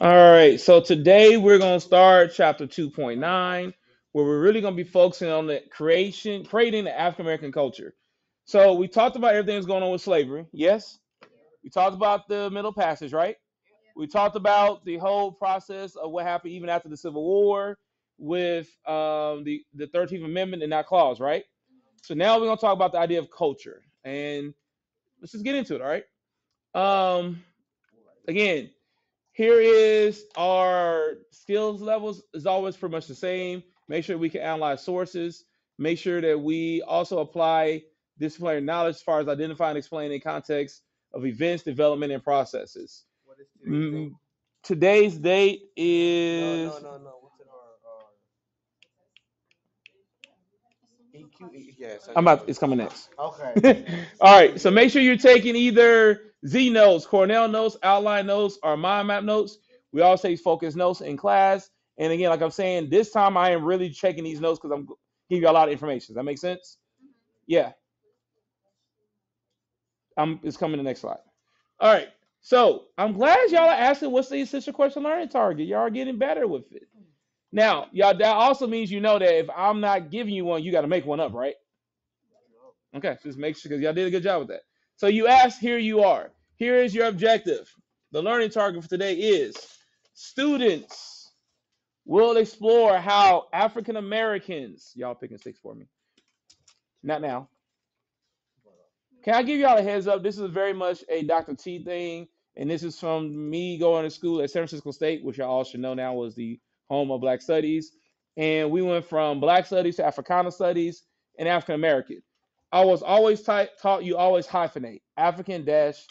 All right, so today we're going to start chapter 2.9, where we're really going to be focusing on the creation, creating the African American culture. So we talked about everything that's going on with slavery. Yes. We talked about the Middle Passage, right? We talked about the whole process of what happened even after the Civil War with um, the the Thirteenth Amendment and that clause, right? So now we're gonna talk about the idea of culture, and let's just get into it. All right. Um, again, here is our skills levels is always pretty much the same. Make sure we can analyze sources. Make sure that we also apply disciplinary knowledge as far as identifying and explaining context of events, development, and processes. What is today's date? Mm, today's date is no, no, no. What's in our uh, EQ? Yes. I I'm about it's coming next. Okay. All right, so make sure you're taking either Z notes, Cornell notes, outline notes, or mind map notes. We all say focus notes in class. And again, like I'm saying, this time I am really checking these notes because I'm giving you a lot of information. Does that make sense? Mm-hmm. Yeah, I'm it's coming to the next slide. All right. So I'm glad y'all are asking what's the essential question learning target. Y'all are getting better with it. Now, y'all, that also means you know that if I'm not giving you one, you got to make one up, right? Okay, just make sure because y'all did a good job with that. So you ask, here you are. Here is your objective. The learning target for today is students will explore how African Americans, y'all picking six for me. Not now. Can I give y'all a heads up? This is very much a Dr. T thing, and this is from me going to school at San Francisco State, which y'all all should know now was the home of Black Studies. And we went from Black Studies to Africana Studies and African American. I was always taught you always hyphenate African dash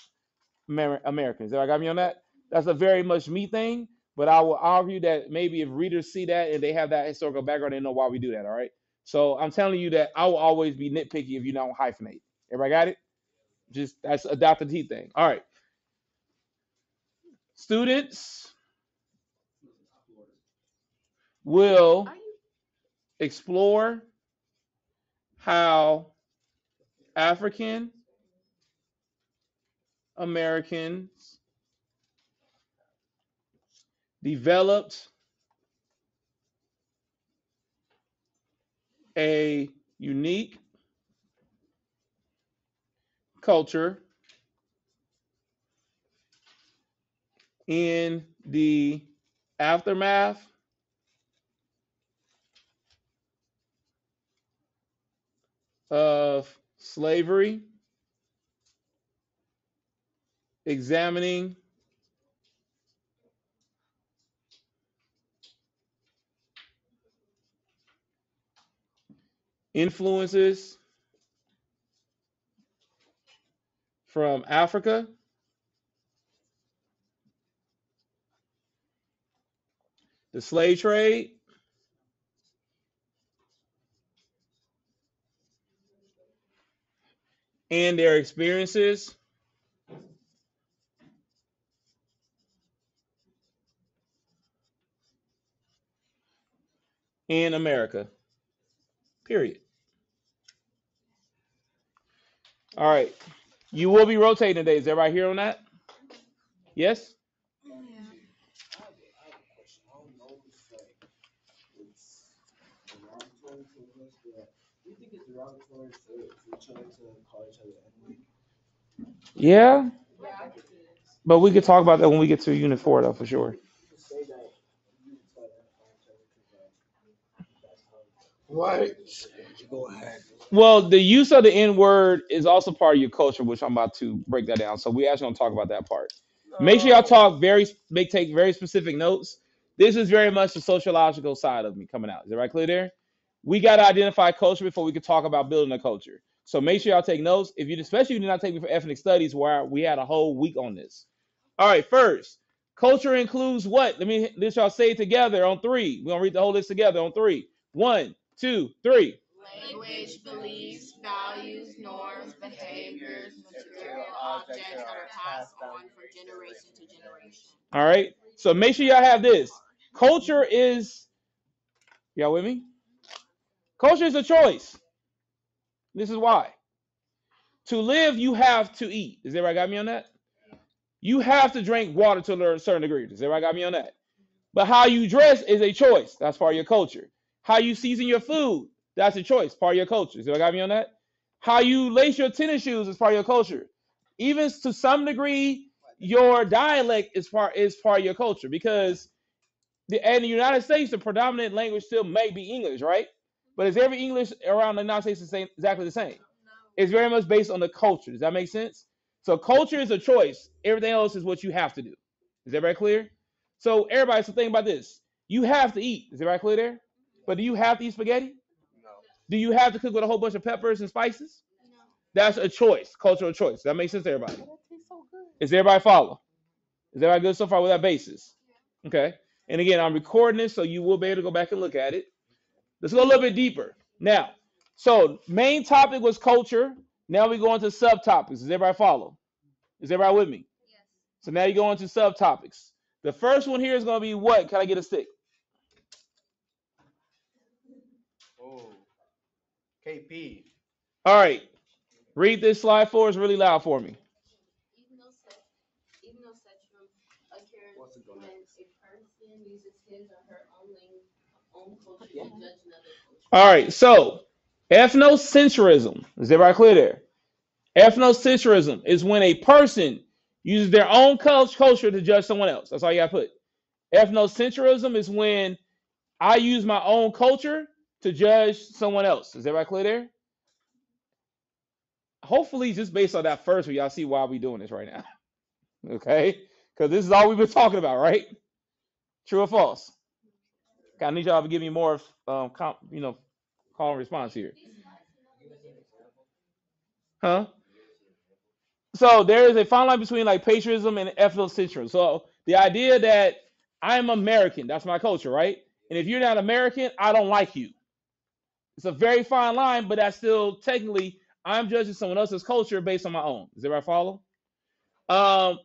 Americans. Did I got me on that? That's a very much me thing, but I will argue that maybe if readers see that and they have that historical background, they know why we do that. All right. So I'm telling you that I will always be nitpicky if you don't hyphenate. Everybody got it? Just that's a Dr. T thing. All right. Students will explore how African Americans developed a unique culture in the aftermath of slavery, examining influences from Africa, the slave trade, and their experiences in America. Period. All right. You will be rotating today. Is everybody here on that? Yes? I have a I have a question. I don't know if like it's derogatory to us, but do you think it's derogatory for, for each other to call each other N-word? Yeah. But we could talk about that when we get to unit four, though, for sure. You say that you to identify each other because like that's how. What? Go ahead. Well, the use of the N word is also part of your culture, which I'm about to break that down. So we actually gonna talk about that part. Make sure y'all talk very, make take very specific notes. This is very much the sociological side of me coming out. Is that right clear there? We got to identify culture before we can talk about building a culture. So make sure y'all take notes. If you, especially if you did not take me for ethnic studies, where we had a whole week on this. All right, first, culture includes what? Let me let y'all say it together on three. We're gonna read the whole list together on three. One, two, three. Language, beliefs, values, norms, behaviors, material objects that are passed on from generation to generation. All right. So make sure y'all have this. Culture is y'all with me? Culture is a choice. This is why. To live, you have to eat. Is everybody got me on that? You have to drink water to a certain degree. Does everybody got me on that? But how you dress is a choice. That's part of your culture. How you season your food, that's a choice. Part of your culture. Does everybody got me on that? How you lace your tennis shoes is part of your culture. Even to some degree, your dialect is part is part of your culture because the in the United States, the predominant language still may be English, right? But is every English around the United States the same, exactly the same? No. It's very much based on the culture. Does that make sense? So culture is a choice. Everything else is what you have to do. Is everybody clear? So everybody, so think about this. You have to eat. Is everybody clear there? But do you have to eat spaghetti? No. Do you have to cook with a whole bunch of peppers and spices? No. That's a choice, cultural choice. That makes sense to everybody. Is everybody follow? Is everybody good so far with that basis? Okay. And again, I'm recording this, so you will be able to go back and look at it. Let's go a little bit deeper. Now, so main topic was culture. Now we go into subtopics. Does everybody follow? Is everybody with me? So now you go into subtopics. The first one here is going to be what? Can I get a stick? Oh. KP. All right. Read this slide for us really loud for me. Even though sex, even though sexual occurs What's it when a person uses his or her own language, own culture to judge another culture. All right. So ethnocentrism. Is everybody clear there? Ethnocentrism is when a person uses their own culture to judge someone else. That's all you got to put. Ethnocentrism is when I use my own culture to judge someone else. Is everybody clear there? Hopefully, just based on that first one, y'all see why we doing this right now. Okay? Because this is all we've been talking about, right? True or false? I need y'all to give me more, um, com- you know, call and response here. Huh? So there is a fine line between like patriotism and ethnocentrism. So the idea that I'm American, that's my culture, right? And if you're not American, I don't like you. It's a very fine line, but that's still technically I'm judging someone else's culture based on my own. Does everybody follow? Um,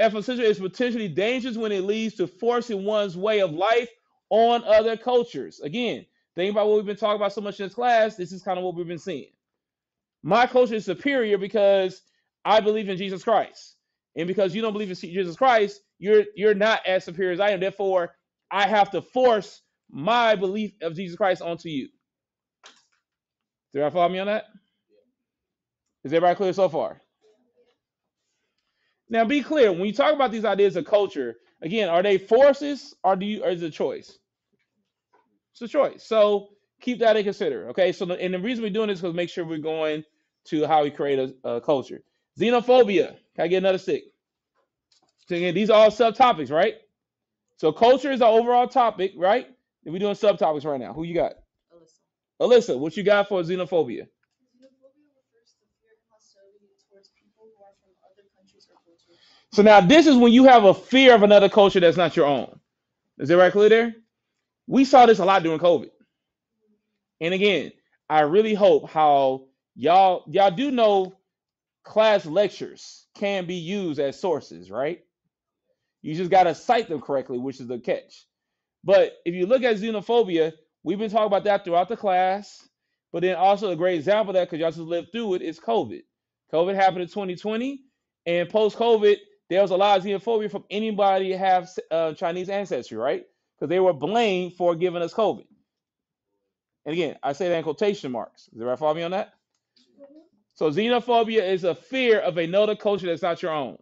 ethnocentrism is potentially dangerous when it leads to forcing one's way of life on other cultures. Again, think about what we've been talking about so much in this class. This is kind of what we've been seeing. My culture is superior because I believe in Jesus Christ. And because you don't believe in Jesus Christ, you're you're not as superior as I am. Therefore, I have to force my belief of Jesus Christ onto you. Did I follow me on that? Is everybody clear so far? Now be clear, when you talk about these ideas of culture, again, are they forces or do you or is it a choice? It's a choice. So keep that in consider. Okay. So the, and the reason we're doing this is because make sure we're going to how we create a, a culture. Xenophobia. Can I get another stick? So again, these are all subtopics, right? So culture is the overall topic, right? And we're doing subtopics right now. Who you got? Alyssa. Alyssa, what you got for xenophobia? Xenophobia refers to fear and hostility towards people who are from other countries or cultures. So now this is when you have a fear of another culture that's not your own. Is that right clear there? We saw this a lot during COVID. And again, I really hope how y'all y'all do know class lectures can be used as sources, right? You just got to cite them correctly, which is the catch. But if you look at xenophobia, we've been talking about that throughout the class. But then also a great example of that, because y'all just lived through it, is COVID. COVID happened in 2020, and post COVID, there was a lot of xenophobia from anybody have uh, Chinese ancestry, right? Because they were blamed for giving us COVID. And again, I say that in quotation marks. Does everybody follow me on that? So xenophobia is a fear of another culture that's not your own.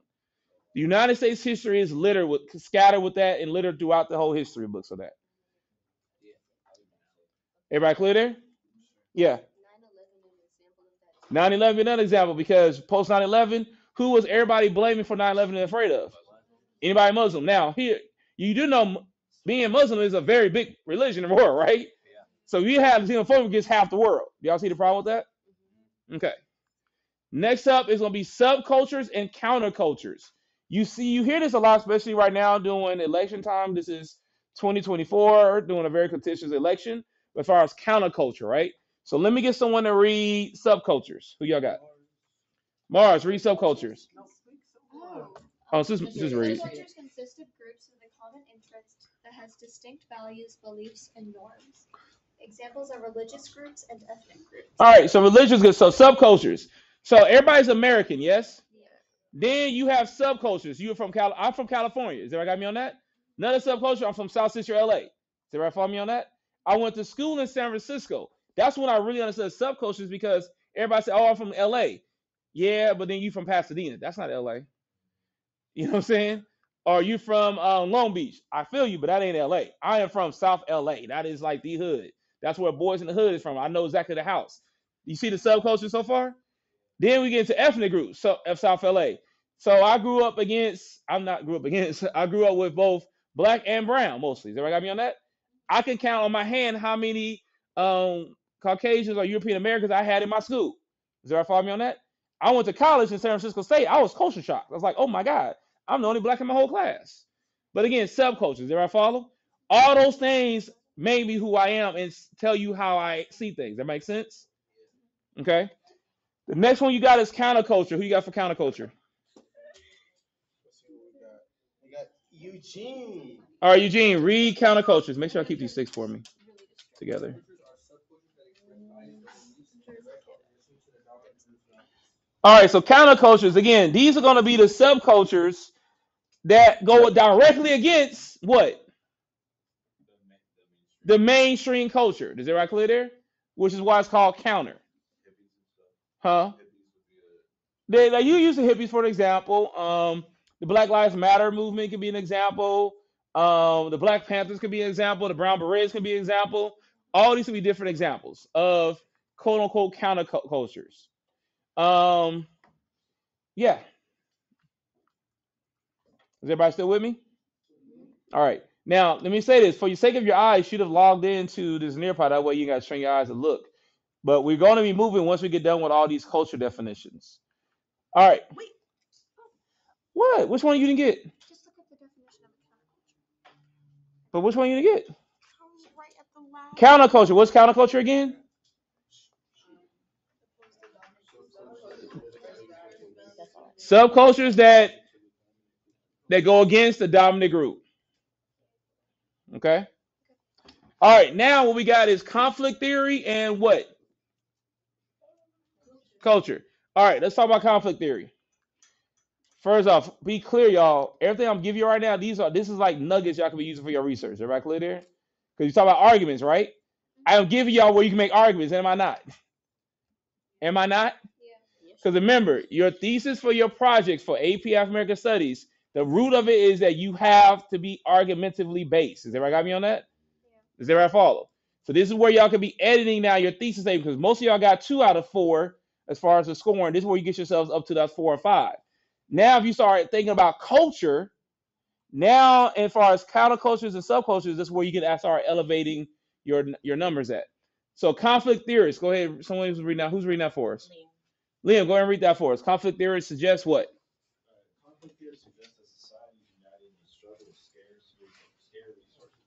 The United States history is littered with scattered with that and littered throughout the whole history books of that. Everybody clear there? Yeah. 9/11 is an example of that. 9-11 another example because post 9-11, who was everybody blaming for 9-11 and afraid of? Anybody Muslim. Now here you do know being Muslim is a very big religion in the world, right? Yeah. So you have xenophobia against half the world. Y'all see the problem with that? Mm-hmm. Okay. Next up is gonna be subcultures and countercultures. You see, you hear this a lot, especially right now during election time. This is 2024, doing a very contentious election. As far as counterculture, right? So let me get someone to read subcultures. Who y'all got? Mars, read subcultures. Oh. Oh, just, just read. Subcultures consist of groups with a common interest that has distinct values, beliefs, and norms. Examples are religious groups and ethnic groups. All right, so religious good. So subcultures. So everybody's American, yes? Then you have subcultures. You're from Cal. I'm from California. Is everybody got me on that? Another subculture. I'm from South Central LA. Is everybody follow me on that? I went to school in San Francisco. That's when I really understood subcultures because everybody said, "Oh, I'm from LA." Yeah, but then you from Pasadena. That's not LA. You know what I'm saying? Or you from um, Long Beach? I feel you, but that ain't LA. I am from South LA. That is like the hood. That's where Boyz n the Hood is from. I know exactly the house. You see the subculture so far? Then we get into ethnic groups so, of South LA. So I grew up against, I'm not grew up against, I grew up with both black and brown mostly. Is everybody got me on that? I can count on my hand how many um, Caucasians or European Americans I had in my school. Is everybody follow me on that? I went to college in San Francisco State. I was culture shocked. I was like, oh my God, I'm the only black in my whole class. But again, subcultures. Is I follow? All those things made me who I am and tell you how I see things. That makes sense? Okay. The next one you got is counterculture. Who you got for counterculture? Eugene. All right, Eugene, read countercultures. Make sure I keep these six for me together. All right, so countercultures again. These are going to be the subcultures that go directly against what the mainstream culture. Is everybody clear there? Which is why it's called counter, huh? They, like you use the hippies for an example. Um, the Black Lives Matter movement can be an example. Um, the Black Panthers can be an example. The Brown Berets can be an example. All these can be different examples of quote unquote countercultures. Um, yeah. Is everybody still with me? All right. Now, let me say this. For the sake of your eyes, you should have logged into this Nearpod. That way you got to strain your eyes to look. But we're going to be moving once we get done with all these culture definitions. All right. Wait, What? Which one you didn't get? just look at the definition of counterculture. But which one you didn't get? Right at the last. Counterculture. What's counterculture again? Subcultures that that go against the dominant group. Okay. All right. Now what we got is conflict theory and what? Culture. All right. Let's talk about conflict theory. First off, be clear, y'all. Everything I'm giving you right now, these are this is like nuggets y'all can be using for your research. Everybody clear there? Because you talk about arguments, right? I am giving y'all where you can make arguments. Am I not? Am I not? Yeah. Because remember, your thesis for your projects for AP African American Studies, the root of it is that you have to be argumentatively based. Does everybody got me on that? Does everybody follow? So this is where y'all can be editing now your thesis statement because most of y'all got two out of four as far as the scoring. This is where you get yourselves up to that four or five. Now, if you start thinking about culture, now as far as countercultures and subcultures, this is where you can start elevating your your numbers at. So conflict theorists, go ahead. Someone who's reading that. Who's reading that for us? Liam, go ahead and read that for us. Conflict theorists suggest what? Conflict theory suggests a society united of scarce, scarce resources.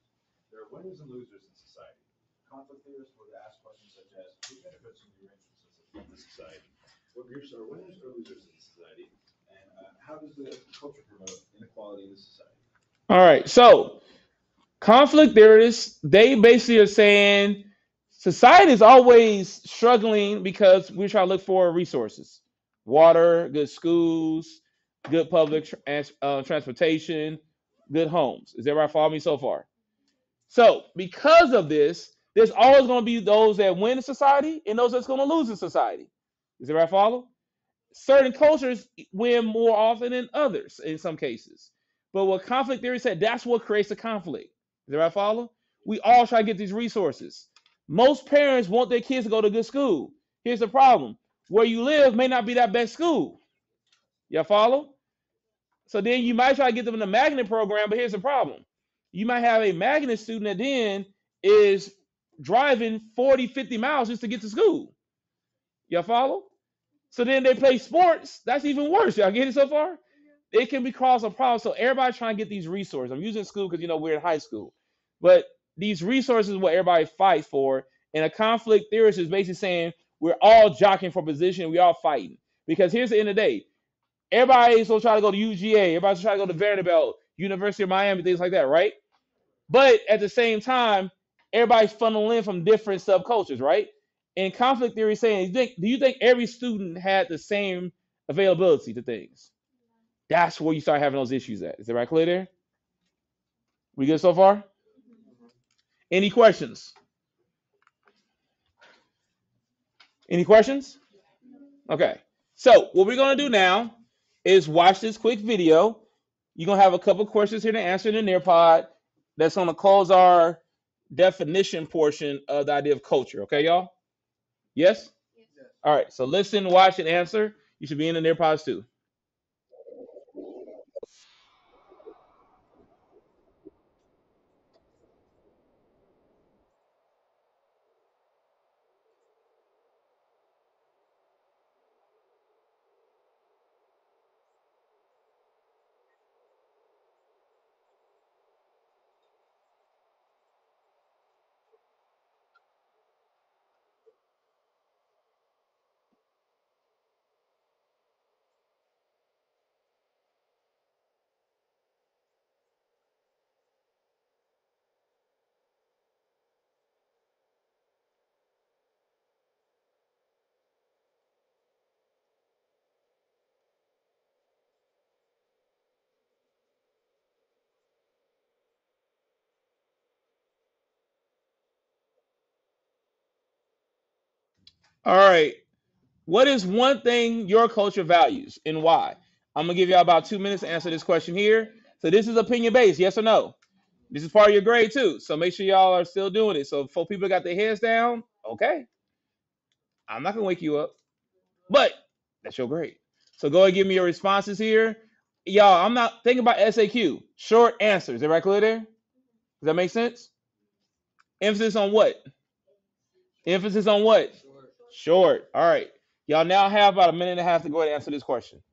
There are winners and losers in society. Conflict theorists would ask questions such as, who benefits from your interests in the society? What groups are winners or losers in society? And uh, how does the culture promote inequality in the society? All right. So conflict theorists, they basically are saying society is always struggling because we're trying to look for resources, water, good schools, good public trans- uh, transportation, good homes. Is everybody follow me so far? So because of this, there's always going to be those that win in society and those that's going to lose in society. Is everybody follow? Certain cultures win more often than others in some cases. But what conflict theory said, that's what creates the conflict. Is everybody follow? We all try to get these resources. Most parents want their kids to go to good school. Here's the problem. Where you live may not be that best school. Y'all follow? So then you might try to get them in the magnet program, but here's the problem. You might have a magnet student that then is driving 40, 50 miles just to get to school. Y'all follow? So then they play sports. That's even worse. Y'all get it so far? It can be cause a problem. So everybody trying to get these resources. I'm using school because you know we're in high school. But these resources is what everybody fights for. And a conflict theorist is basically saying we're all jockeying for position, we all fighting. Because here's the end of the day. Everybody's gonna try to go to UGA, everybody's trying to go to Vanderbilt, University of Miami, things like that, right? But at the same time, everybody's funneling in from different subcultures, right? And conflict theory is saying, you think, do you think every student had the same availability to things? That's where you start having those issues at. Is that right clear there? We good so far? Any questions? Any questions? Okay. So what we're gonna do now is watch this quick video. You're gonna have a couple questions here to answer in the Nearpod. That's gonna close our definition portion of the idea of culture. Okay, y'all? Yes? All right. So listen, watch, and answer. You should be in the Nearpods too. All right. What is one thing your culture values and why? I'm gonna give y'all about two minutes to answer this question here. So this is opinion based, yes or no? This is part of your grade too. So make sure y'all are still doing it. So four people got their heads down, okay. I'm not gonna wake you up, but that's your grade. So go ahead and give me your responses here. Y'all, I'm not thinking about SAQ. Short answers. Right clear there? Does that make sense? Emphasis on what? Emphasis on what? Short. All right. Y'all now have about a minute and a half to go ahead and answer this question.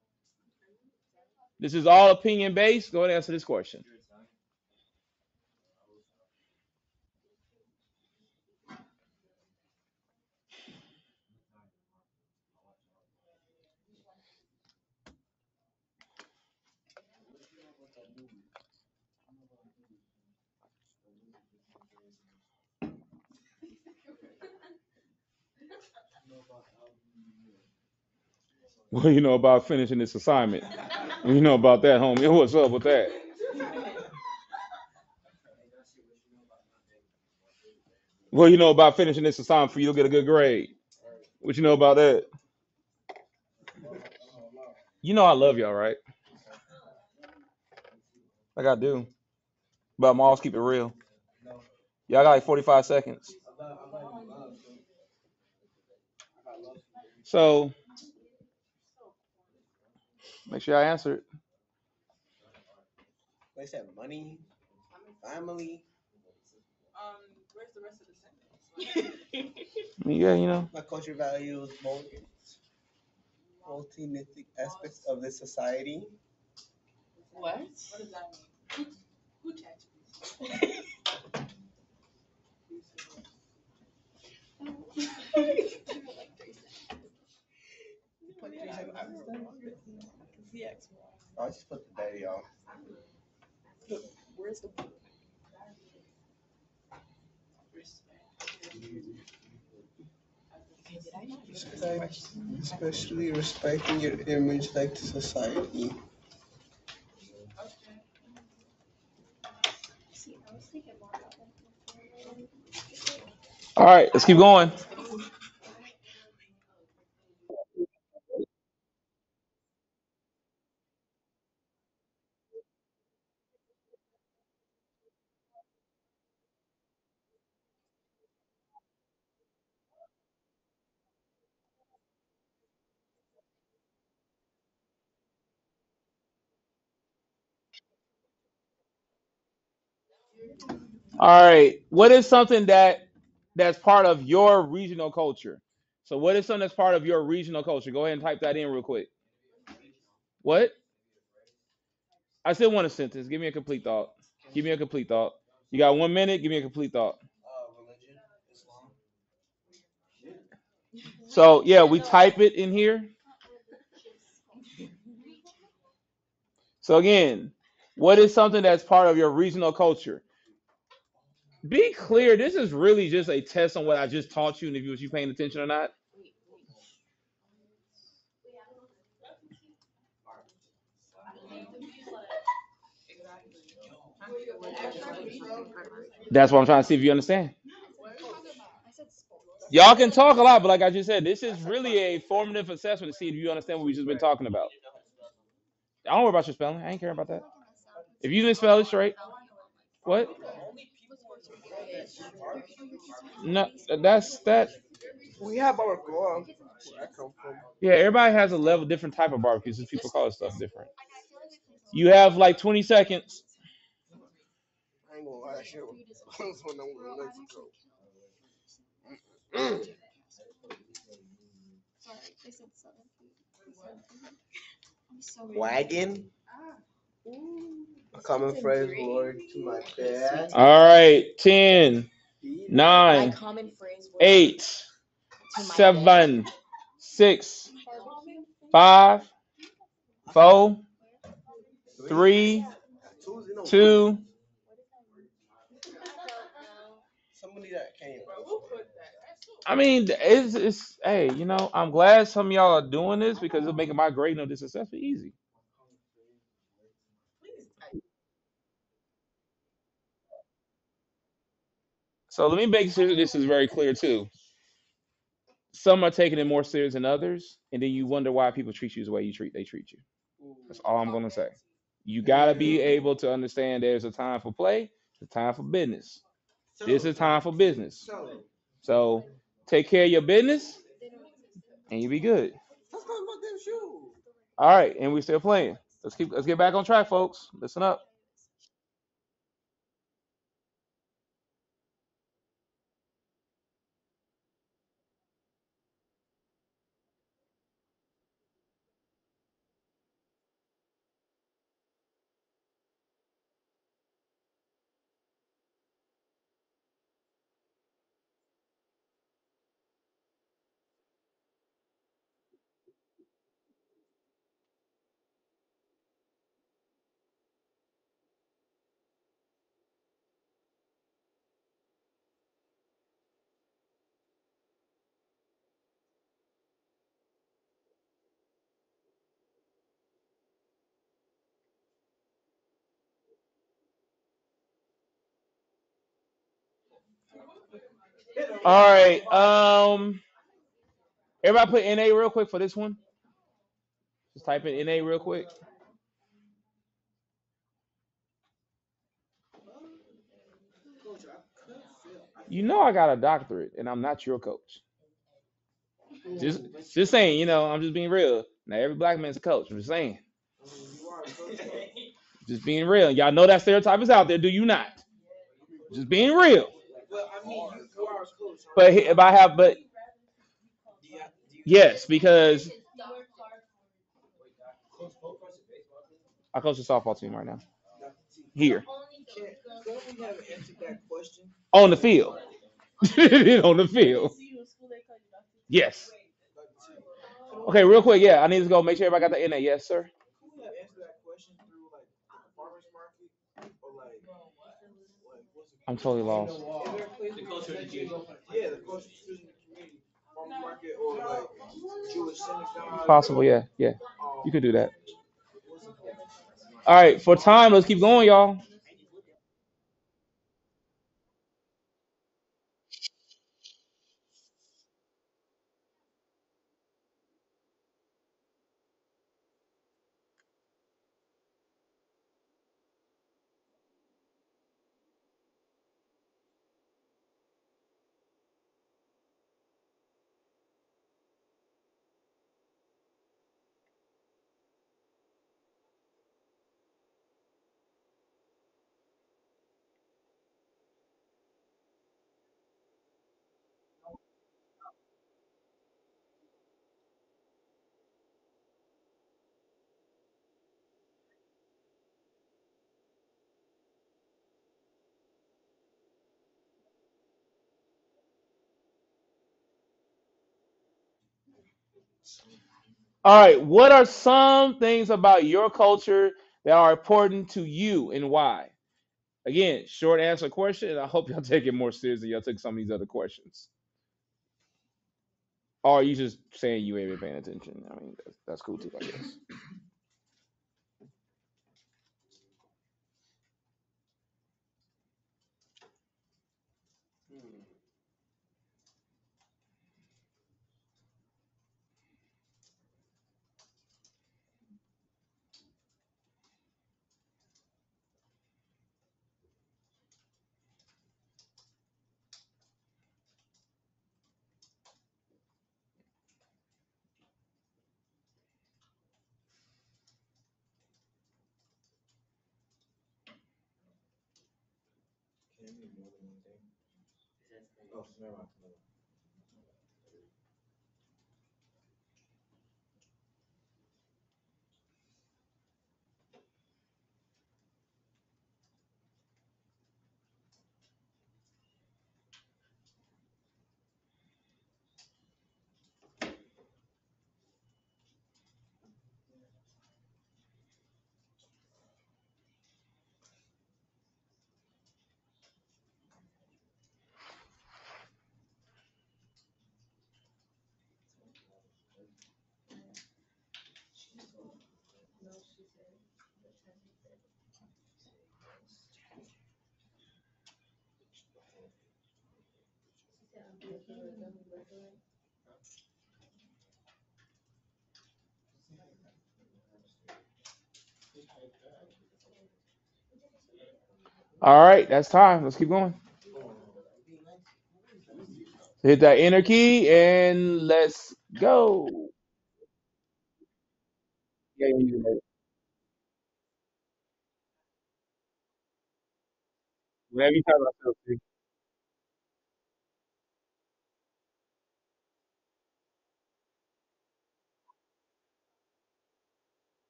This is all opinion based. Go ahead and answer this question. What do you know about finishing this assignment? You know about that, homie? What's up with that? Do you know about finishing this assignment for you to get a good grade? What you know about that? You know I love y'all, right? Like I do. But I'm always keep it real. Y'all got like 45 seconds. So make sure I answer it. They said money, family, Um, where's the rest of the sentence? I mean, yeah, you know. my culture values, multi multi-ethnic aspects of this society. What? What does that mean? Who, who tagged Put three seconds. you? Yes. I just put the day, y'all. Where's the? Okay, did I not? Respect, especially respecting your image like to society. See, I was thinking more about that. All right, let's keep going. All right. What is something that that's part of your regional culture? So what is something that's part of your regional culture? Go ahead and type that in real quick. What? I still want a sentence. Give me a complete thought. Give me a complete thought. You got one minute. Give me a complete thought. So yeah, we type it in here. So again, what is something that's part of your regional culture? Be clear. This is really just a test on what I just taught you, and if you was you paying attention or not. That's what I'm trying to see if you understand. Y'all can talk a lot, but like I just said, this is really a formative assessment to see if you understand what we just been talking about. I don't worry about your spelling. I ain't caring about that. If you didn't spell it straight, what? No, that's that. We have barbacoa. Um, where I come from. Yeah, everybody has a level, different type of barbecues. and People call it stuff different. You have like 20 seconds. I ain't gonna lie, that shit was when I went to Mexico. Sorry, they said seven. I'm so. Wagon. Ah. A common phrase, Lord, to my dad. All right, 10, 9, common phrase 8, to my 7, 6, 5, 4, 3, 2. Somebody that came. I mean, it's, it's, hey, you know, I'm glad some of y'all are doing this because it'll make my grading of this assessment easy. So let me make sure this is very clear too. Some are taking it more serious than others, and then you wonder why people treat you the way you treat they treat you. That's all I'm gonna say. You gotta be able to understand there's a time for play, a time for business. This is time for business. So, So take care of your business, and you'll be good. let's talk about them shoes. All right, and we're still playing. Let's keep let's get back on track, folks. Listen up. All right. Um everybody put NA real quick for this one. Just type in NA real quick. You know I got a doctorate and I'm not your coach. Just just saying, you know, I'm just being real. Now every black man's a coach. I'm just saying. Just being real. Y'all know that stereotype is out there, do you not? Just being real. Well, I mean, you, you are a coach. But he- if I have but Do you have, do you yes, because coach both parts of baseball? I coach the softball team right now. Here. Can't, don't we have answered that question? On the field. on the field. Yes. Okay, real quick, yeah. I need to go make sure everybody got the NA. Yes, sir. Can we have answered that question through like farmers market or like, like what's it I'm totally lost. Is there a place where you can say- Yeah, the culture in the community, farmers market or like Jewish synagogue. Possible, yeah, yeah. You could do that. what's it called? All right, for time, let's keep going, y'all. All right, what are some things about your culture that are important to you and why? Again, short answer question, and I hope y'all take it more seriously. Y'all took some of these other questions. Or are you just saying you ain't been paying attention? I mean, that's, that's cool too, I guess. Oh, All right, that's time. Let's keep going. Hit that enter key and let's go. Whenever you myself to.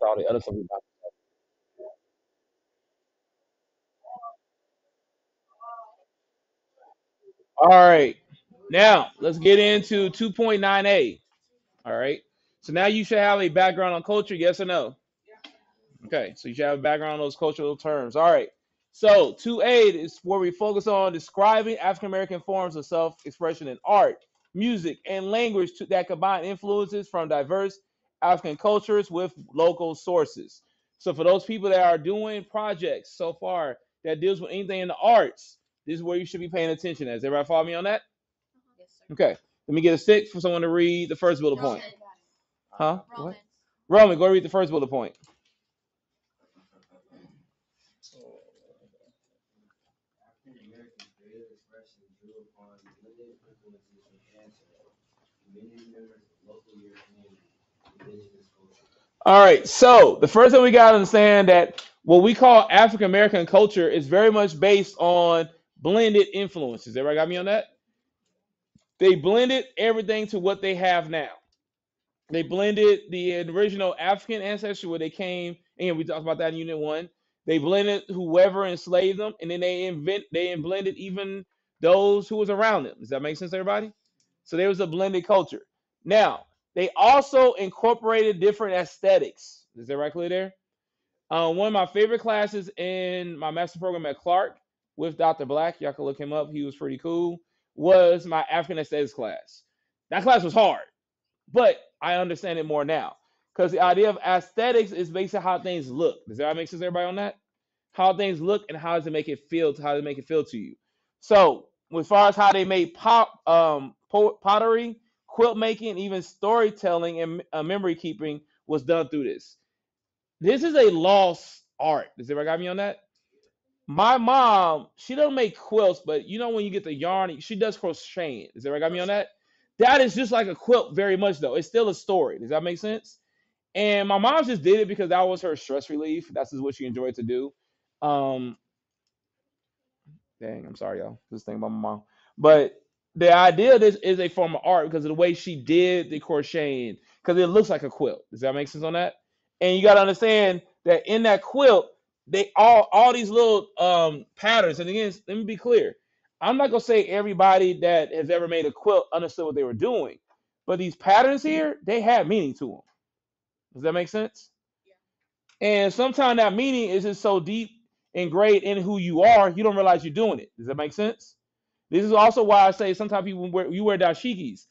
All the other stuff. All right. Now let's get into 2.9a. All right. So now you should have a background on culture, yes or no? Okay, so you should have a background on those cultural terms. All right. So 2A is where we focus on describing African American forms of self-expression in art, music, and language to, that combine influences from diverse African cultures with local sources. So for those people that are doing projects so far that deals with anything in the arts, this is where you should be paying attention. Has everybody follow me on that? Uh-huh. Yes, sir. Okay. Let me get a stick for someone to read the first bullet point. Romans. Huh? What? Roman, go read the first bullet point. African American drew upon limited influences from ancestors, members of local European indigenous culture. All right. So the first thing we got to understand that what we call African American culture is very much based on blended influences. Everybody got me on that? They blended everything to what they have now. They blended the original African ancestry where they came, and we talked about that in Unit One. They blended whoever enslaved them, and then they invent they blended even those who was around them. Does that make sense, everybody? So there was a blended culture. Now they also incorporated different aesthetics. Is that right clear there? Uh, one of my favorite classes in my master program at Clark with Dr. Black, y'all can look him up. He was pretty cool. Was my African aesthetics class. That class was hard but I understand it more now because the idea of aesthetics is basically how things look. Does that make sense, everybody, on that? How things look and how does it make it feel? To How does it make it feel to you? So, as far as how they made pop, um, po- pottery, quilt making, even storytelling and uh, memory keeping was done through this. This is a lost art. Does everybody got me on that? My mom, she don't make quilts, but you know when you get the yarn, she does crocheting. Does everybody got me on that? That is just like a quilt, very much though. It's still a story. Does that make sense? And my mom just did it because that was her stress relief. That's just what she enjoyed to do. Um, dang, I'm sorry, y'all. This thing about my mom. But the idea of this is a form of art because of the way she did the crocheting, because it looks like a quilt. Does that make sense on that? And you gotta understand that in that quilt, they all all these little um patterns. And again, let me be clear. I'm not gonna say everybody that has ever made a quilt understood what they were doing, but these patterns here, they have meaning to them. Does that make sense? And sometimes that meaning is just so deep ingrained in who you are, you don't realize you're doing it. Does that make sense? This is also why I say sometimes people wear you wear dashikis.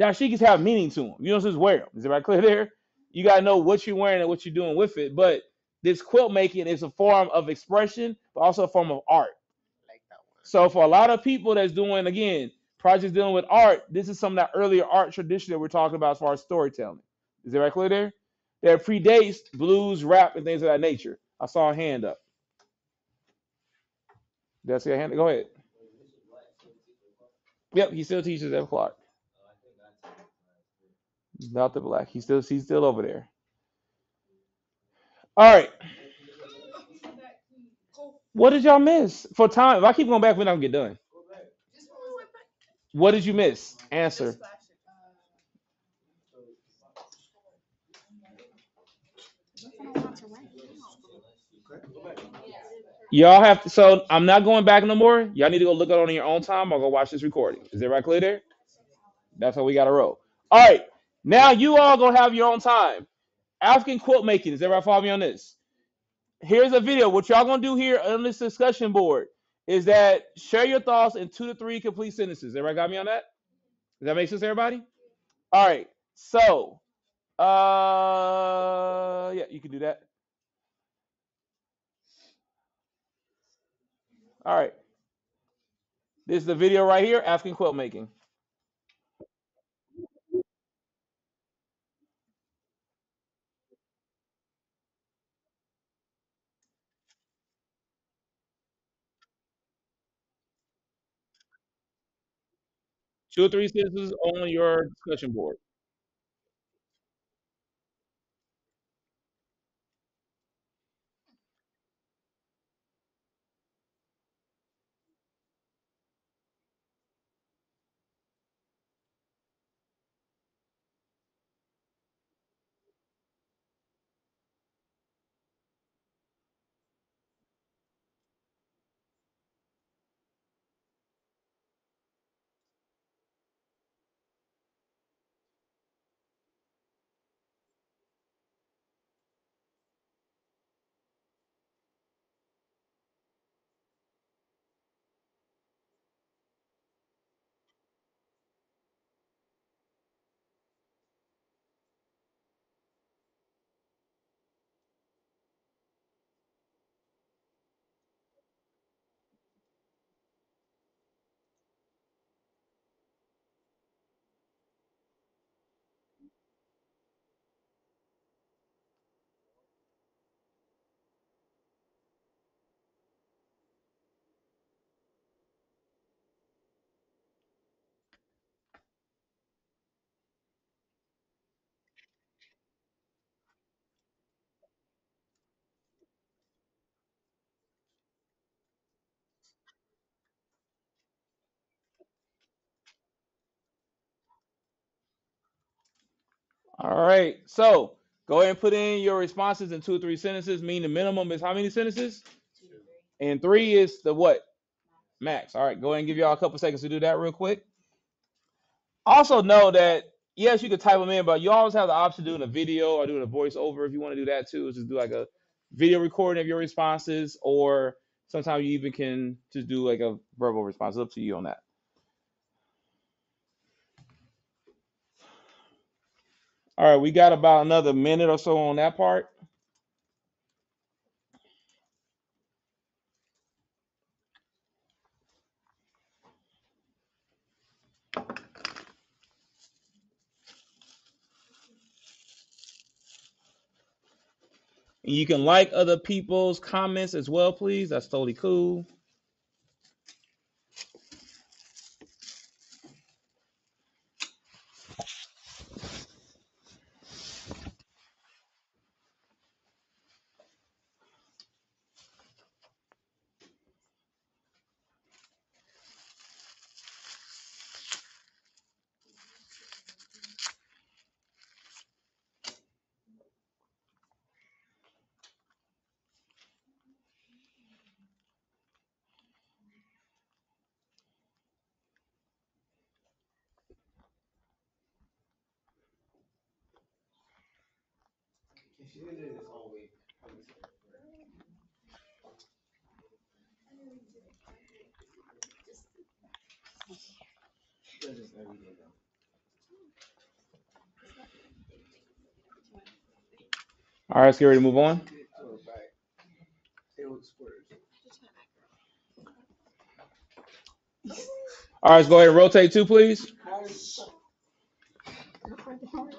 Dashikis have meaning to them. You don't just wear them. Is everybody clear there? You gotta know what you're wearing and what you're doing with it. But this quilt making is a form of expression, but also a form of art. So for a lot of people that's doing again projects dealing with art, this is some of that earlier art tradition that we're talking about as far as storytelling. Is that right clear there? That predates blues, rap, and things of that nature. I saw a hand up. Did I see a hand? Go ahead. Yep, he still teaches at Clark. Not the Black. He's still he's still over there. All right. What did y'all miss? For time, if I keep going back, we're not gonna get done. What did you miss? Answer. Y'all have to. So I'm not going back no more. Y'all need to go look it on your own time or go watch this recording. Is everybody clear there? That's how we got to roll. All right. Now you all gonna have your own time. African quilt making. Is everybody follow me on this? Here's a video. What y'all gonna do here on this discussion board is that share your thoughts in two to three complete sentences. Everybody got me on that? Does that make sense, everybody? All right. So, uh, yeah, you can do that. All right. This is the video right here. African quilt making. Two or three sentences on your discussion board. All right. So go ahead and put in your responses in two or three sentences. Mean the minimum is how many sentences? And three is the what? Max. All right. Go ahead and give y'all a couple seconds to do that real quick. Also know that yes, you could type them in, but you always have the option of doing a video or doing a voiceover if you want to do that too. Just do like a video recording of your responses, or sometimes you even can just do like a verbal response. It's up to you on that. All right, we got about another minute or so on that part. You can like other people's comments as well, please. That's totally cool. Right, ready to move on. All right, let's go ahead and rotate two, please.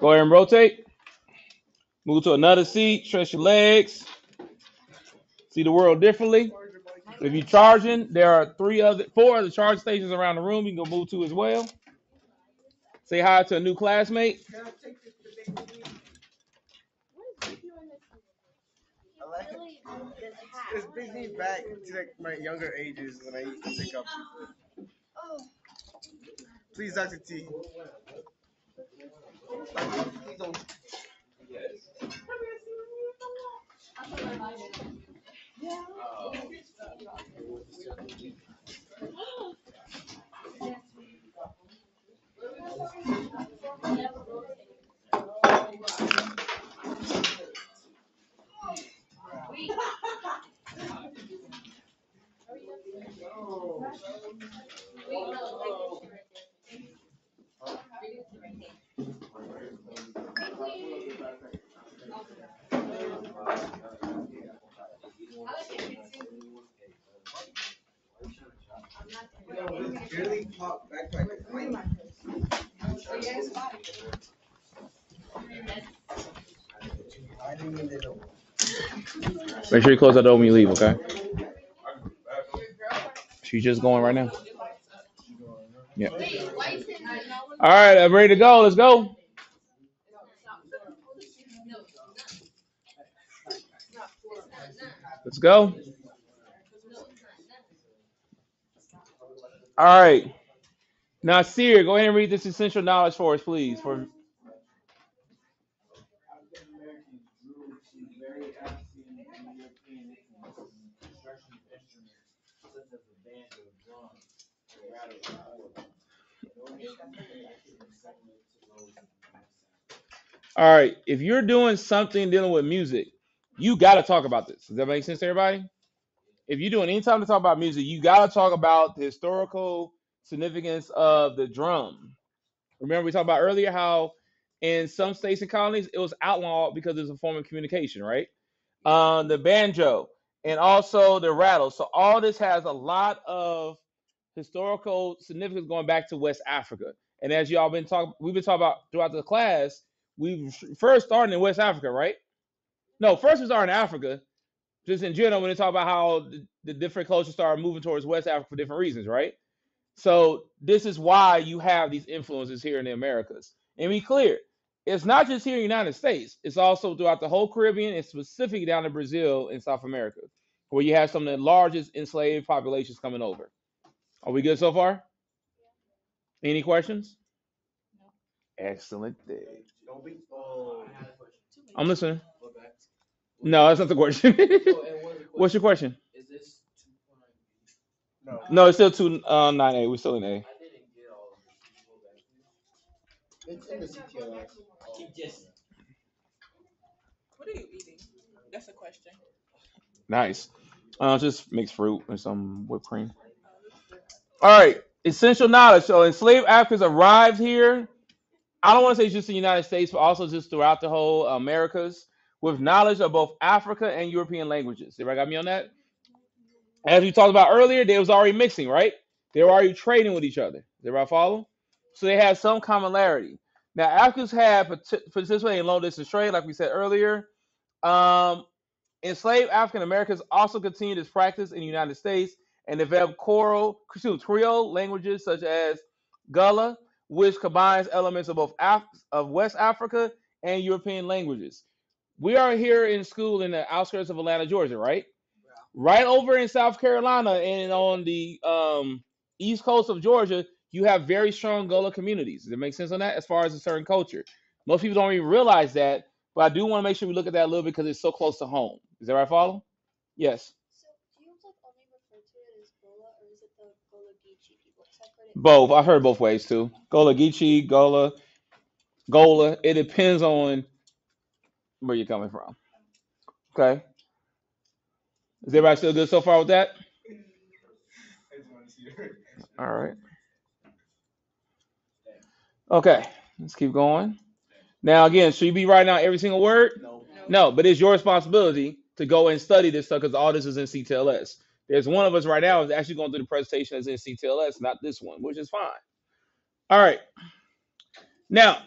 Go ahead and rotate. Move to another seat. Stretch your legs. See the world differently. If you're charging, there are three other, four other charge stations around the room. You can go move to as well. Say hi to a new classmate. Like it's brings me back to like my younger ages when I used to pick up people. Please, Dr. T. T, please don't. Barely pop backpack. I didn't even know. Make sure you close that door when you leave, okay? She's just going right now. Yeah. All right, I'm ready to go. Let's go. Let's go. All right. Now, Seer, go ahead and read this essential knowledge for us, please. For African Americans grew to very African and European influences in construction of instruments such as the banjo, drum, and rattle, and oar. No instrument active and secular to those of the past. All right, if you're doing something dealing with music, you got to talk about this. Does that make sense to everybody? If you're doing any time to talk about music, you got to talk about the historical significance of the drum. Remember, we talked about earlier how in some states and colonies it was outlawed because it's a form of communication, right? Um, the banjo and also the rattle. So all this has a lot of historical significance going back to West Africa. And as y'all been talking, we've been talking about throughout the class, we first started in West Africa, right? No, first we started in Africa, just in general when they talk about how the, the different cultures started moving towards West Africa for different reasons, right? So this is why you have these influences here in the Americas. And be clear, it's not just here in the United States, it's also throughout the whole Caribbean and specifically down in Brazil and South America, where you have some of the largest enslaved populations coming over. Are we good so far? Any questions? Excellent. Don't be. Oh. I'm listening. Go back. No, that's not the question. So, and what are the What's your question? Is this two point nine? No. No, it's still two uh, nine A. We're still in A. I didn't get all of this. Go back. It's in the CTLS. Keep just. What are you eating? That's a question. Nice. Uh, just mixed fruit and some whipped cream. All right. Essential knowledge. So enslaved Africans arrived here. I don't want to say just the United States, but also just throughout the whole Americas with knowledge of both Africa and European languages. Everybody got me on that? As we talked about earlier, they was already mixing, right? They were already trading with each other. Does everybody follow? So they had some commonality. Now, Africans had partic- participated in long distance trade, like we said earlier. Um, enslaved African Americans also continued this practice in the United States and developed choral, excuse Creole languages such as Gullah, which combines elements of both Af- of West Africa and European languages. We are here in school in the outskirts of Atlanta, Georgia, right? Right over in South Carolina and on the um, east coast of Georgia, you have very strong Gullah communities. Does it make sense on that as far as a certain culture? Most people don't even realize that, but I do want to make sure we look at that a little bit because it's so close to home. Is that right, follow? Yes. So do you like only refer to it as Gullah or is it the Gullah Geechee people? 'Cause I've heard it Both. I heard both ways too. Gullah Geechee, Gullah, Gullah. It depends on where you're coming from. Okay. Is everybody still good so far with that? I just want to see your. All right. Okay. Let's keep going. Now, again, should you be writing out every single word? No. No, but it's your responsibility to go and study this stuff because all this is in CTLS. There's one of us right now is actually going through the presentation as in CTLS, not this one, which is fine. All right. Now,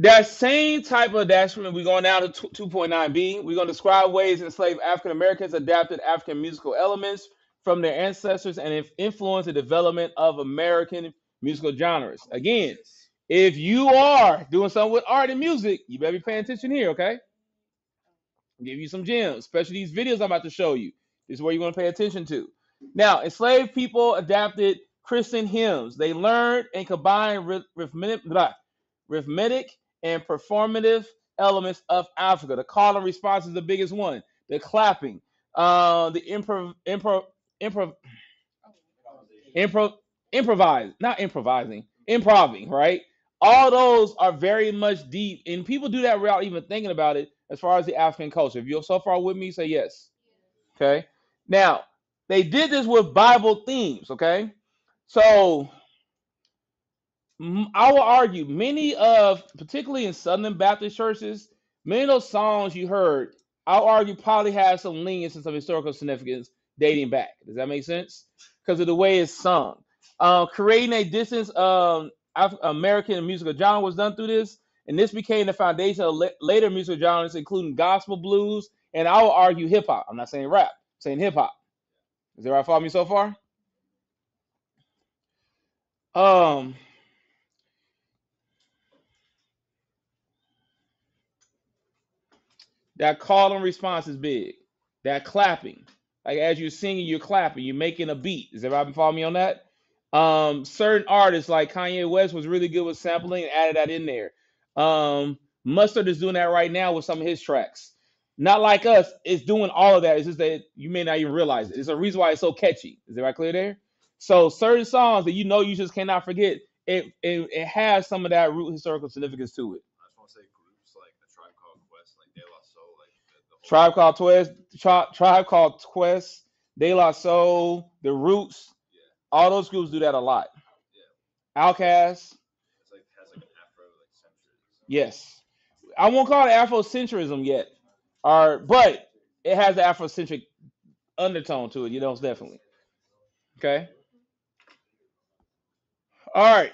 that same type of attachment, we're going down to 2.9b. We're going to describe ways enslaved African Americans adapted African musical elements from their ancestors and inf- influenced the development of American musical genres. Again, if you are doing something with art and music, you better be paying attention here, okay? Give you some gems, especially these videos I'm about to show you. This is where you're going to pay attention to. Now, enslaved people adapted Christian hymns. They learned and combined rhythmic, rhythmic and performative elements of Africa. The call and response is the biggest one. The clapping, uh, the improv, improv, improv, improv, improvise, not improvising, improving, right? All those are very much deep, and people do that without even thinking about it. As far as the African culture, if you're so far with me, say yes. Okay. Now they did this with Bible themes. Okay, so I will argue many of, particularly in Southern Baptist churches, many of those songs you heard, I'll argue probably have some lenience and some historical significance dating back. Does that make sense? Because of the way it's sung. Uh, creating a distance um, Af- American musical genre was done through this, and this became the foundation of la- later musical genres, including gospel, blues, and I will argue hip hop. I'm not saying rap, I'm saying hip hop. Is everybody follow me so far? Um, That call and response is big. That clapping, like as you're singing, you're clapping, you're making a beat. Is everybody follow me on that? Um, certain artists like Kanye West was really good with sampling and added that in there. Um, Mustard is doing that right now with some of his tracks. Not like us, it's doing all of that. It's just that you may not even realize it. It's a reason why it's so catchy. Is everybody clear there? So certain songs that you know you just cannot forget, it it, it has some of that root historical significance to it. I just want to say groups like the Tribe Called Quest, like De La Soul, like the, the whole Tribe Called Quest, Tri- Tribe Called Quest, De La Soul, The Roots, yeah, all those groups do that a lot. yeah. Outkast, It's like has like an Afro like century. Yes. I won't call it Afrocentrism yet, or but it has the Afrocentric undertone to it. You know, it's definitely okay. All right.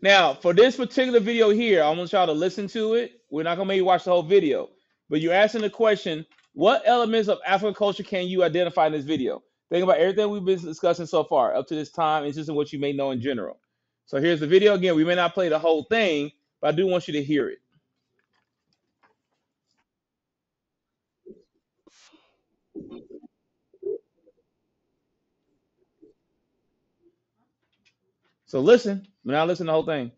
Now, for this particular video here, I want y'all to listen to it. We're not gonna make you watch the whole video, but you're asking the question: What elements of African culture can you identify in this video? Think about everything we've been discussing so far up to this time, and just in what you may know in general. So here's the video again. We may not play the whole thing, but I do want you to hear it. So listen, now listen to the whole thing.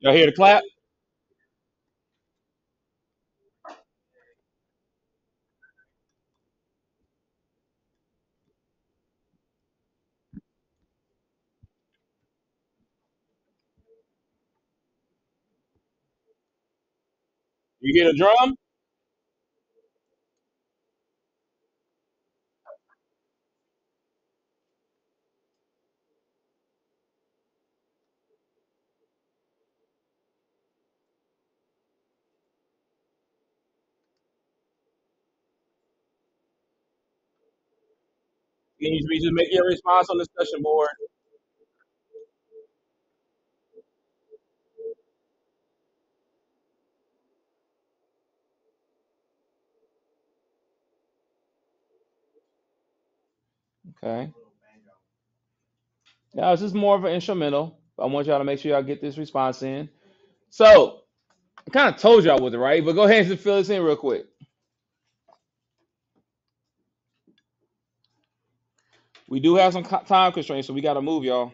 Y'all hear the clap? You get a drum? Can you just make your response on the discussion board? Okay. Now this is more of an instrumental. I want y'all to make sure y'all get this response in. So I kind of told y'all with it, right? But go ahead and fill this in real quick. We do have some time constraints, so we got to move, y'all.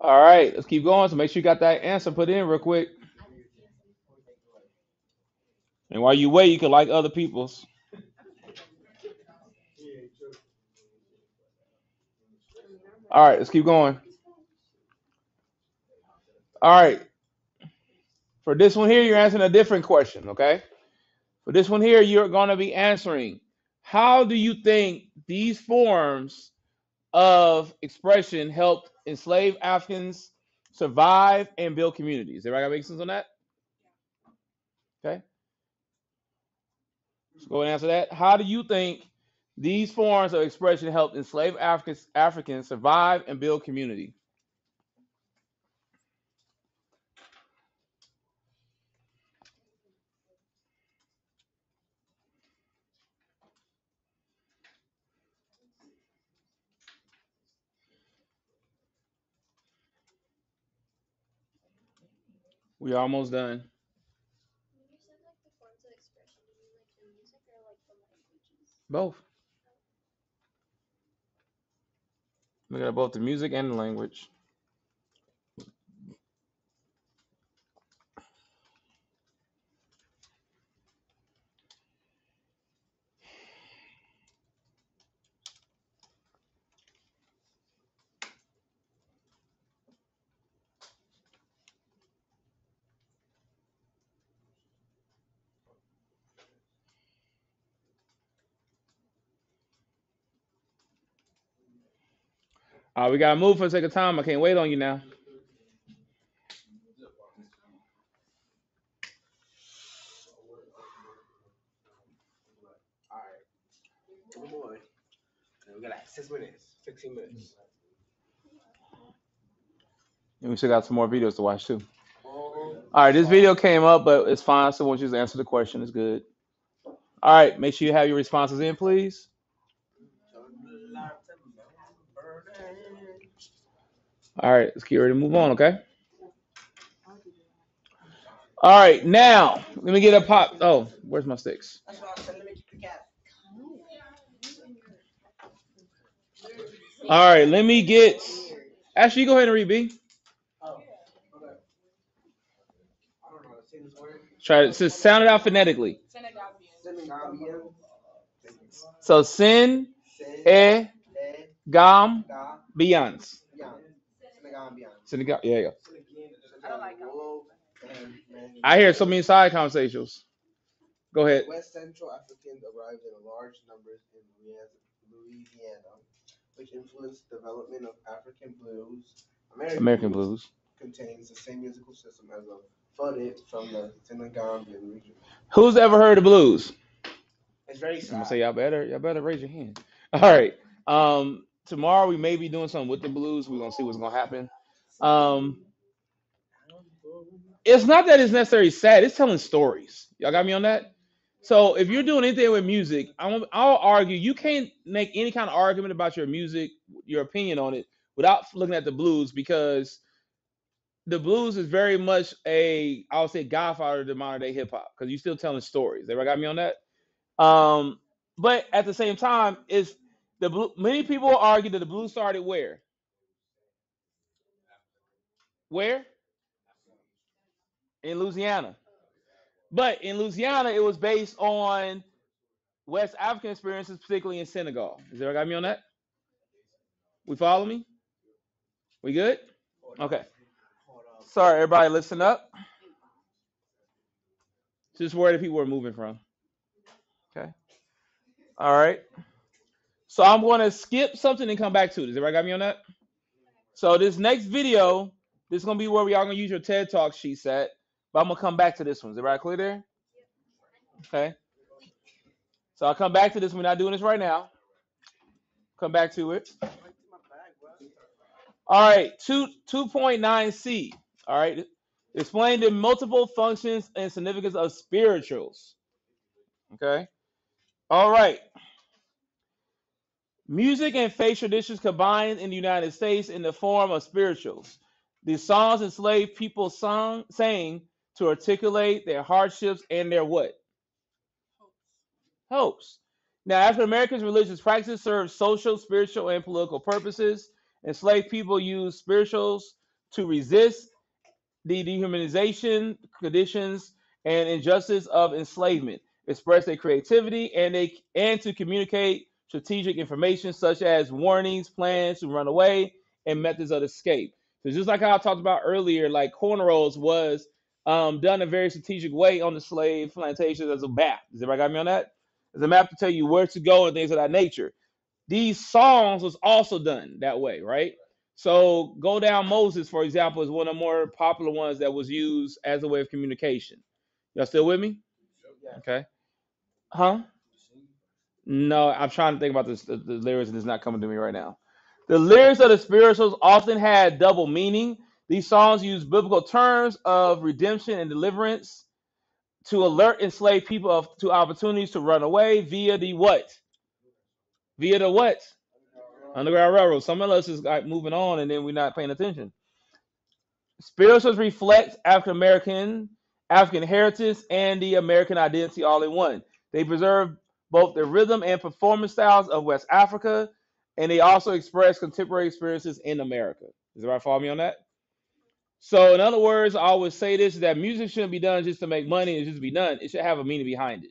All right, let's keep going. So make sure you got that answer put in real quick. And while you wait, you can like other people's. All right, let's keep going. All right, for this one here, you're answering a different question, okay? For this one here, you're going to be answering how do you think these forms of expression helped enslaved Africans survive and build communities? Everybody got make sense on that? Okay, let's go and answer that. How do you think these forms of expression helped enslaved Africans Africans survive and build community? We are almost done. When you said like the forms of expression, do you mean like the music or like the languages? Both. Look at both the music and the language. Uh, we gotta move for the sake of time. I can't wait on you now. Alright. Good boy. And we got like six minutes, fifteen minutes. And we still got some more videos to watch too. All right, this video came up, but it's fine. So once you just answer the question, it's good. All right, make sure you have your responses in, please. All right, let's get ready to move on, okay? All right, now let me get a pop. Oh, where's my sticks? That's what I said. Let me keep the cat. All right, let me get. Actually, you go ahead and read B. Oh, okay. I don't know how to say this word. Try to just sound it out phonetically. So sin, Sen. e, Eh. gam, Ga. Bians. Senegal. Yeah, yeah. I don't like Whoa, and- and- I hear so many side conversations. Go ahead. West Central Africans arrived in large numbers in Louisiana, which influenced the development of African blues. American blues. contains the same musical system as a flooded from the Senegambian region. Who's ever heard of blues? It's very I'm gonna say y'all better y'all better raise your hand. All right. Um tomorrow we may be doing something with the blues. We're gonna see what's gonna happen. Um it's not that it's necessarily sad, it's telling stories. Y'all got me on that? So if you're doing anything with music, I'm, I'll argue you can't make any kind of argument about your music, your opinion on it, without looking at the blues because the blues is very much a I would say godfather to modern day hip hop because you're still telling stories. Everybody got me on that? Um, but at the same time, is the blue, many people argue that the blues started where? Where? In Louisiana. But in Louisiana, it was based on West African experiences, particularly in Senegal. Is there got me on that? We follow me? We good? Okay. Sorry, everybody, listen up. Just where the people are moving from. Okay. All right. So I'm going to skip something and come back to it. Does everybody got me on that? So this next video, this is going to be where we are going to use your TED Talk sheet set. But I'm going to come back to this one. Is everybody clear there? Okay. So I'll come back to this. We're not doing this right now. Come back to it. All right, two two point nine C. All right, explain the multiple functions and significance of spirituals. Okay. All right. Music and faith traditions combined in the United States in the form of spirituals. The songs enslaved people sung sang to articulate their hardships and their what? Hopes. Now, African Americans' religious practices serve social, spiritual, and political purposes. Enslaved people use spirituals to resist the dehumanization conditions and injustice of enslavement, express their creativity, and they and to communicate strategic information such as warnings, plans to run away, and methods of escape. So just like how I talked about earlier, like cornrows was um, done a very strategic way on the slave plantations as a map. Does everybody got me on that? As a map to tell you where to go and things of that nature. These songs was also done that way, right? So go down Moses, for example, is one of the more popular ones that was used as a way of communication. Y'all still with me? Okay. Huh? No, I'm trying to think about this the, the lyrics and it's not coming to me right now. The lyrics of the spirituals often had double meaning. These songs use biblical terms of redemption and deliverance to alert enslaved people of, to opportunities to run away via the what? Via the what? Underground Railroad. Some of us is like moving on and then we're not paying attention. Spirituals reflect African American, African heritage, and the American identity all in one. They preserve both the rhythm and performance styles of West Africa, and they also express contemporary experiences in America. Is everybody follow me on that? So, in other words, I always say this: that music shouldn't be done just to make money and just be done. It should have a meaning behind it.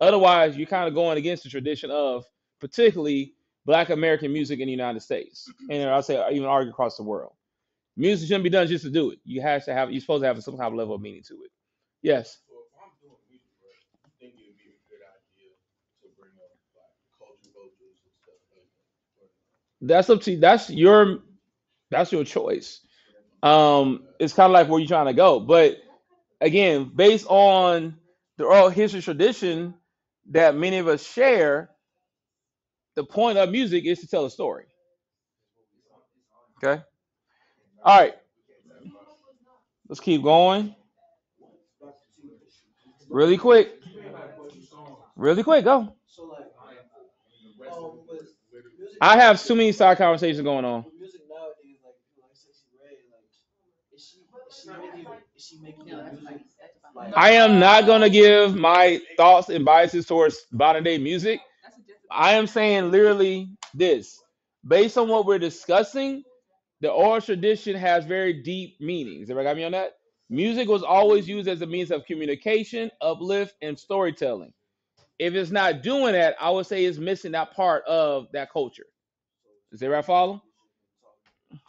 Otherwise, you're kind of going against the tradition of, particularly, Black American music in the United States, and I'll say uh, even argue across the world. Music shouldn't be done just to do it. You have to have. You're supposed to have some kind of level of meaning to it. Yes. So if I'm doing music, right, you think it would be a good idea to bring up like culture vocals and stuff like that? That's up to you. That's your that's your choice. Um, it's kind of like where you're trying to go. But again, based on the oral history tradition that many of us share, the point of music is to tell a story. Okay. All right. Let's keep going. Really quick. Really quick. Go. So like, um, with music, I have too many side conversations going on. music nowadays, like people like Sexyy Red, like, is she is she making is she making the music like? I am not gonna give my thoughts and biases towards modern day music. That's a different. I am saying literally this. Based on what we're discussing, the oral tradition has very deep meanings. Everybody got me on that? Music was always used as a means of communication, uplift, and storytelling. If it's not doing that, I would say it's missing that part of that culture. Does everybody follow?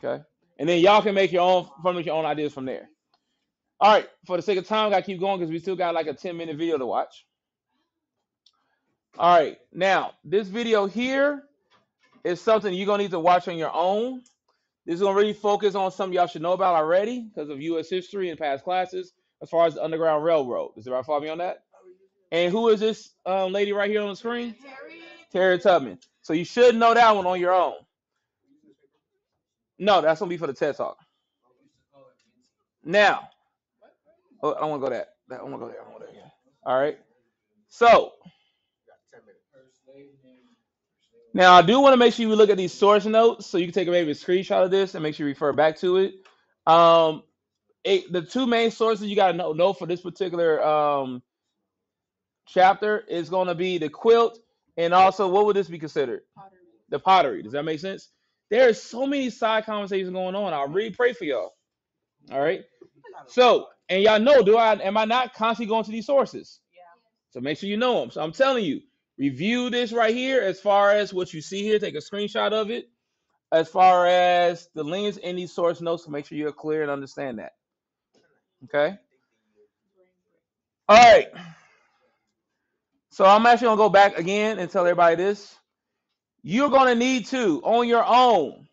Okay. And then y'all can make your own formulate your own ideas from there. All right, for the sake of time, I gotta keep going because we still got like a 10 minute video to watch. All right, now this video here is something you're gonna need to watch on your own. This is gonna really focus on something y'all should know about already because of U.S. history and past classes as far as the Underground Railroad. Does everybody follow me on that? And who is this um, lady right here on the screen? Terry. Terry Tubman. So you should know that one on your own. No, that's gonna be for the TED Talk. Now, oh, I don't want to go that. that- I want to go there. I want to go there. All right. So now I do want to make sure you look at these source notes so you can take a maybe a screenshot of this and make sure you refer back to it. Um, it, the two main sources you got to know, know for this particular um chapter is going to be the quilt and also what would this be considered? Pottery. The pottery. Does that make sense? There are so many side conversations going on. I really pray for y'all. All right. So, and y'all know, do I am I not constantly going to these sources? Yeah. So make sure you know them. So I'm telling you, review this right here as far as what you see here. Take a screenshot of it. As far as the links in these source notes, to make sure you're clear and understand that. Okay. All right. So I'm actually gonna go back again and tell everybody this. You're gonna need to on your own,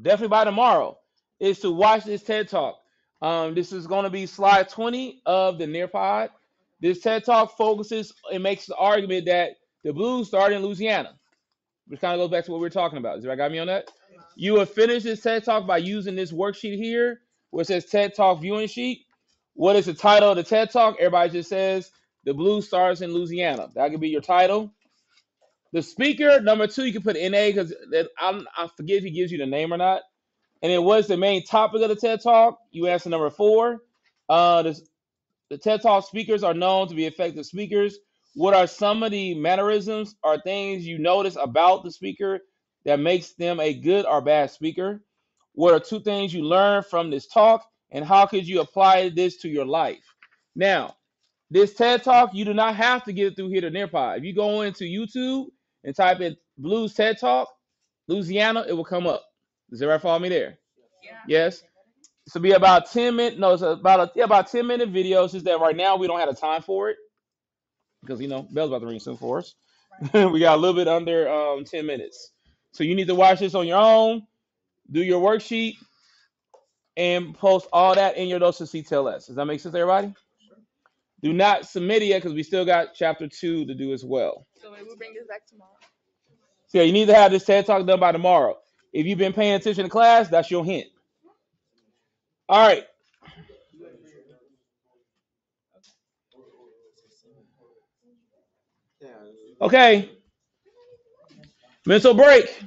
definitely by tomorrow, is to watch this TED Talk. Um, this is gonna be slide 20 of the Nearpod. This TED Talk focuses and makes the argument that the blues started in Louisiana, which kind of goes back to what we are talking about. Does everybody got me on that? You will finish this TED Talk by using this worksheet here, it says TED Talk viewing sheet. What is the title of the TED Talk? Everybody just says the Blue Stars in Louisiana. That could be your title. The speaker, number two, you can put NA because I forget if he gives you the name or not. And it was the main topic of the TED Talk? You answer number four. Uh, the TED Talk speakers are known to be effective speakers. What are some of the mannerisms or things you notice about the speaker that makes them a good or bad speaker? What are two things you learned from this talk? And how could you apply this to your life? Now, this TED Talk, you do not have to get it through here to Nearpod. If you go into YouTube and type in Blues TED Talk, Louisiana, it will come up. Does everybody follow me there? Yeah. Yes. This will be about 10 minutes. No, it's about a, yeah, about 10 minute videos. Is that right now we don't have the time for it because you know Bell's about to ring soon for us. we got a little bit under um 10 minutes. So you need to watch this on your own, do your worksheet, and post all that in your notes to CTLS. Does that make sense, everybody? Do not submit it yet because we still got chapter two to do as well. So maybe we bring this back tomorrow. So yeah, you need to have this TED Talk done by tomorrow. If you've been paying attention to class, that's your hint. All right. Okay. Mental break.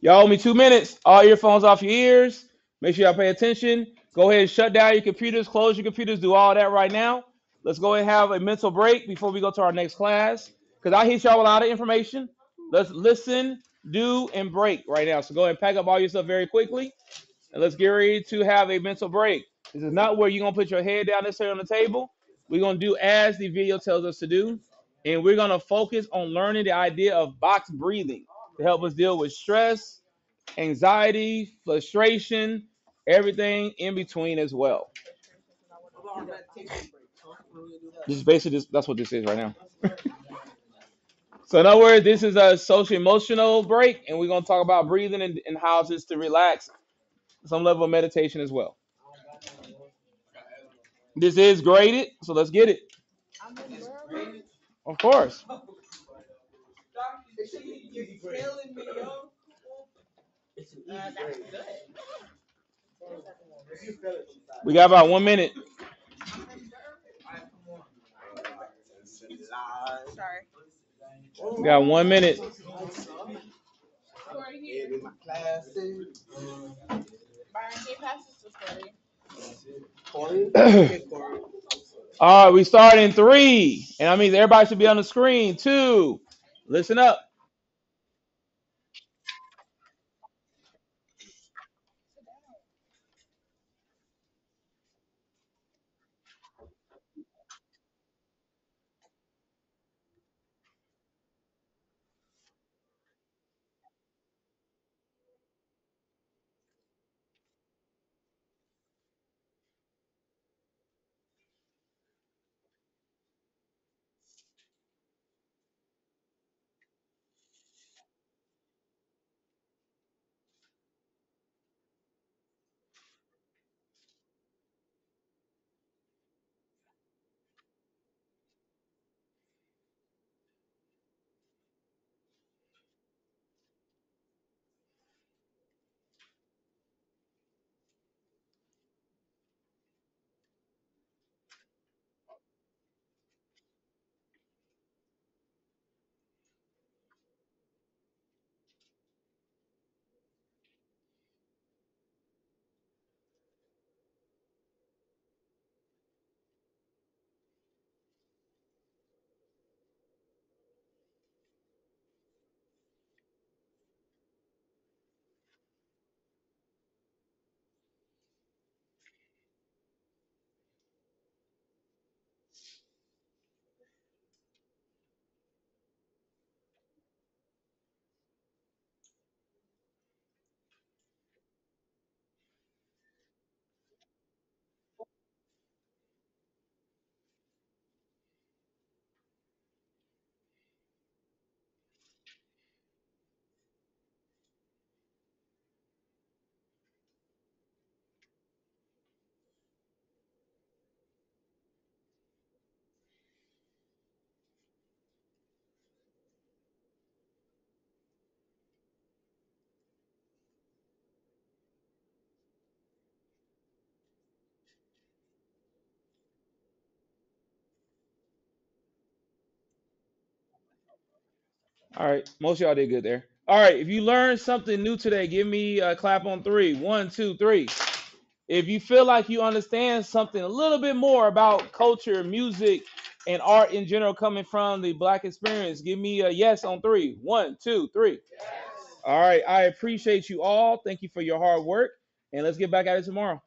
Y'all owe me two minutes. All earphones off your ears. Make sure y'all pay attention. Go ahead and shut down your computers, close your computers, do all that right now. Let's go and have a mental break before we go to our next class. Because I hit y'all a lot of information. Let's listen, do, and break right now. So go ahead and pack up all your stuff very quickly. And let's get ready to have a mental break. This is not where you're gonna put your head down necessarily on the table. We're gonna do as the video tells us to do, and we're gonna focus on learning the idea of box breathing to help us deal with stress, anxiety, frustration, everything in between as well. This is basically this, that's what this is right now. So in other words, this is a social emotional break, and we're gonna talk about breathing and, and how just to relax, some level of meditation as well. This is graded, so let's get it. Of course. We got about one minute. Sorry. We got one minute. All right, we start in three, and I mean everybody should be on the screen. Two, listen up. All right, most of y'all did good there. All right, if you learned something new today, give me a clap on three. One, two, three. If you feel like you understand something a little bit more about culture, music, and art in general coming from the black experience, give me a yes on three. One, two, three. All right, I appreciate you all. Thank you for your hard work. and let's get back at it tomorrow.